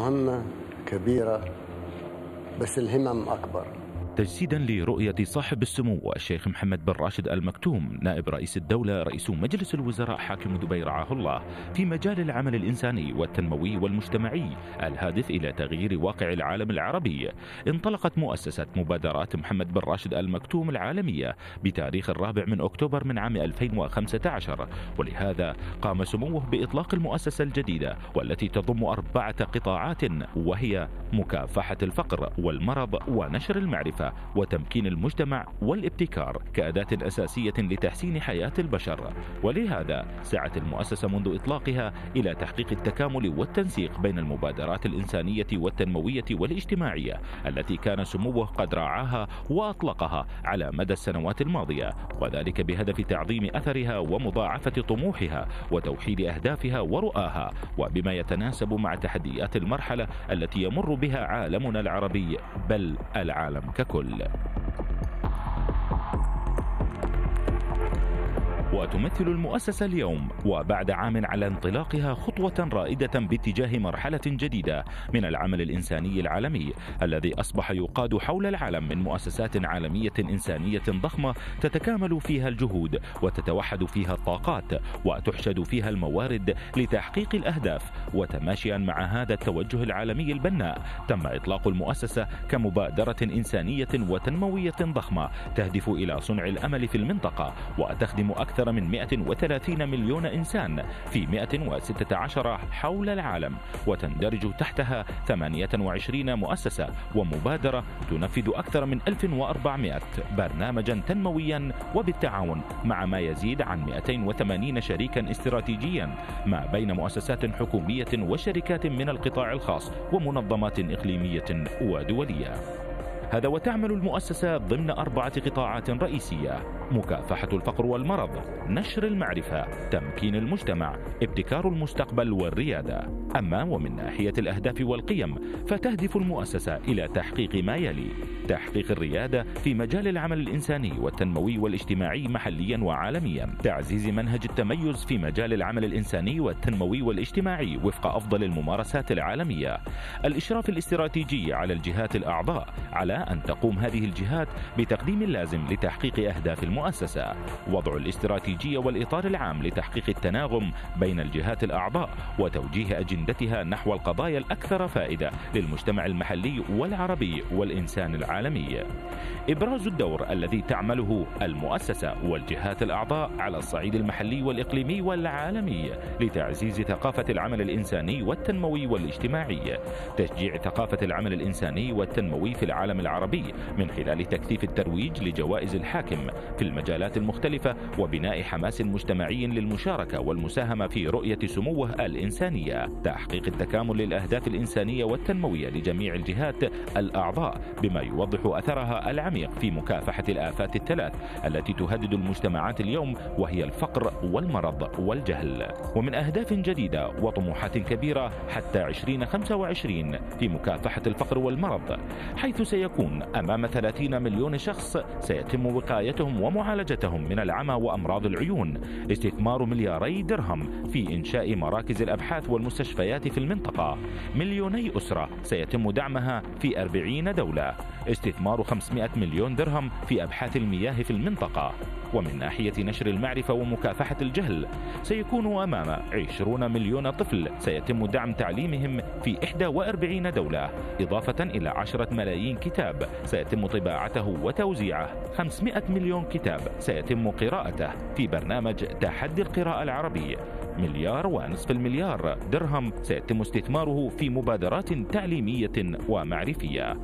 المهمة كبيرة بس الهمم أكبر. تجسيدا لرؤية صاحب السمو الشيخ محمد بن راشد المكتوم نائب رئيس الدولة رئيس مجلس الوزراء حاكم دبي رعاه الله في مجال العمل الإنساني والتنموي والمجتمعي الهادف إلى تغيير واقع العالم العربي. انطلقت مؤسسة مبادرات محمد بن راشد المكتوم العالمية بتاريخ الرابع من أكتوبر من عام 2015 ولهذا قام سموه بإطلاق المؤسسة الجديدة والتي تضم أربعة قطاعات وهي مكافحة الفقر والمرض ونشر المعرفة. وتمكين المجتمع والابتكار كأداة أساسية لتحسين حياة البشر. ولهذا سعت المؤسسة منذ إطلاقها إلى تحقيق التكامل والتنسيق بين المبادرات الإنسانية والتنموية والاجتماعية التي كان سموه قد راعاها وأطلقها على مدى السنوات الماضية وذلك بهدف تعظيم أثرها ومضاعفة طموحها وتوحيد أهدافها ورؤاها وبما يتناسب مع تحديات المرحلة التي يمر بها عالمنا العربي بل العالم ككل. الكل. وتمثل المؤسسة اليوم وبعد عام على انطلاقها خطوة رائدة باتجاه مرحلة جديدة من العمل الإنساني العالمي الذي أصبح يقاد حول العالم من مؤسسات عالمية إنسانية ضخمة تتكامل فيها الجهود وتتوحد فيها الطاقات وتحشد فيها الموارد لتحقيق الأهداف وتماشيا مع هذا التوجه العالمي البناء تم إطلاق المؤسسة كمبادرة إنسانية وتنموية ضخمة تهدف إلى صنع الأمل في المنطقة وتخدم أكثر من 130 مليون إنسان في 116 حول العالم وتندرج تحتها 28 مؤسسة ومبادرة تنفذ أكثر من 1400 برنامجا تنمويا وبالتعاون مع ما يزيد عن 280 شريكا استراتيجيا ما بين مؤسسات حكومية وشركات من القطاع الخاص ومنظمات إقليمية ودولية. هذا وتعمل المؤسسة ضمن أربعة قطاعات رئيسية مكافحة الفقر والمرض نشر المعرفة تمكين المجتمع ابتكار المستقبل والريادة. أما ومن ناحية الأهداف والقيم فتهدف المؤسسة إلى تحقيق ما يلي تحقيق الريادة في مجال العمل الإنساني والتنموي والاجتماعي محليا وعالميا. تعزيز منهج التميز في مجال العمل الإنساني والتنموي والاجتماعي وفق أفضل الممارسات العالمية. الإشراف الاستراتيجي على الجهات الأعضاء على أن تقوم هذه الجهات بتقديم اللازم لتحقيق أهداف المؤسسة وضع الاستراتيجية والإطار العام لتحقيق التناغم بين الجهات الأعضاء وتوجيه أجندتها نحو القضايا الأكثر فائدة للمجتمع المحلي والعربي والإنسان العالمي. إبراز الدور الذي تعمله المؤسسة والجهات الأعضاء على الصعيد المحلي والإقليمي والعالمي لتعزيز ثقافة العمل الإنساني والتنموي والاجتماعي تشجيع ثقافة العمل الإنساني والتنموي في العالم العربي من خلال تكثيف الترويج لجوائز الحاكم في المجالات المختلفة وبناء حماس مجتمعي للمشاركة والمساهمة في رؤية سموه الإنسانية. تحقيق التكامل للأهداف الإنسانية والتنموية لجميع الجهات الأعضاء بما يوضح أثرها العميق في مكافحة الآفات الثلاث التي تهدد المجتمعات اليوم وهي الفقر والمرض والجهل. ومن أهداف جديدة وطموحات كبيرة حتى 2025 في مكافحة الفقر والمرض حيث سيكون أمام 30 مليون شخص سيتم وقايتهم ومعالجتهم من العمى وأمراض العيون. استثمار ملياري درهم في إنشاء مراكز الأبحاث والمستشفيات في المنطقة. مليوني أسرة سيتم دعمها في 40 دولة. استثمار 500 مليون درهم في أبحاث المياه في المنطقة. ومن ناحية نشر المعرفة ومكافحة الجهل سيكون أمام 20 مليون طفل. سيتم دعم تعليمهم في 41 دولة إضافة إلى 10 ملايين كتاب. سيتم طباعته وتوزيعه. 500 مليون كتاب. سيتم قراءته. في برنامج تحدي القراءة العربي. مليار ونصف المليار درهم سيتم استثماره في مبادرات تعليمية ومعرفية.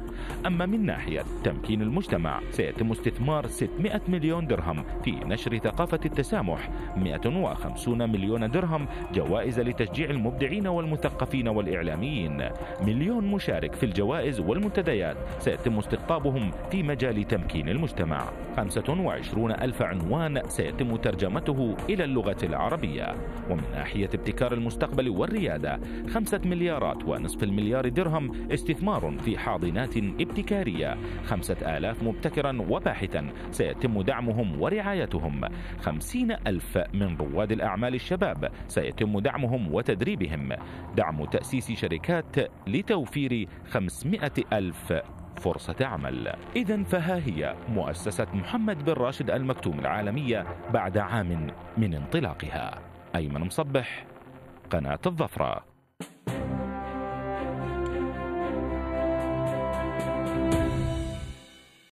أما من ناحية تمكين المجتمع سيتم استثمار 600 مليون درهم في نشر ثقافة التسامح 150 مليون درهم جوائز لتشجيع المبدعين والمثقفين والإعلاميين. مليون مشارك في الجوائز والمنتديات سيتم استقطابهم في مجال تمكين المجتمع. 25 ألف عنوان سيتم ترجمته إلى اللغة العربية. ومن من ناحية ابتكار المستقبل والريادة خمسة مليارات ونصف المليار درهم استثمار في حاضنات ابتكارية. خمسة آلاف مبتكرا وباحثا سيتم دعمهم ورعايتهم. خمسين ألف من رواد الأعمال الشباب سيتم دعمهم وتدريبهم. دعم تأسيس شركات لتوفير خمسمائة ألف فرصة عمل. إذا فها هي مؤسسة محمد بن راشد المكتوم العالمية بعد عام من انطلاقها. أيمن مصبح قناة الظفرة